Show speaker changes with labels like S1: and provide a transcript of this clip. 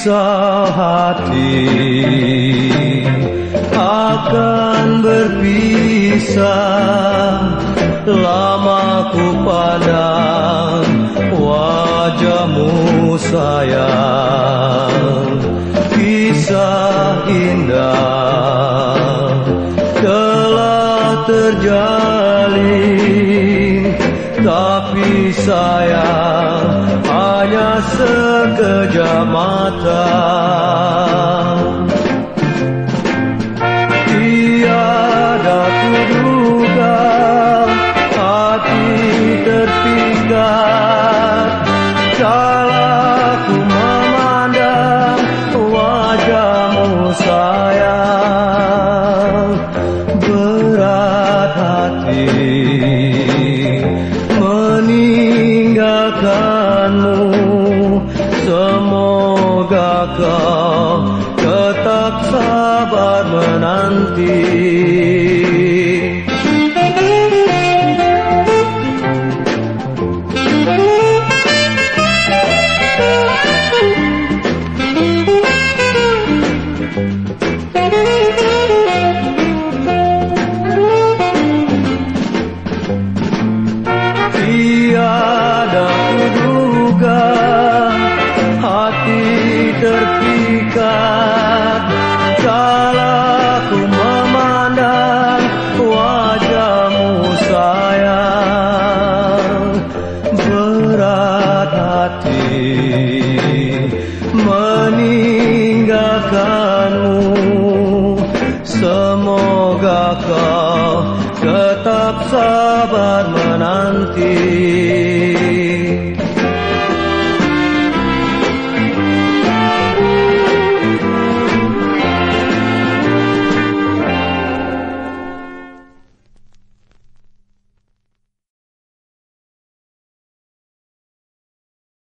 S1: Hati akan berpisah. Lama ku pandang wajahmu sayang. Kisah indah telah terjalin Tapi hanya sekejap mata. Tiada kuduga hati terpikat Kala ku memandang wajahmu sayang. Berat hati meninggalkanmu Semoga kau tetap sabar menanti Tiada Berat hati meninggalkanmu. Semoga kau tetap sabar menanti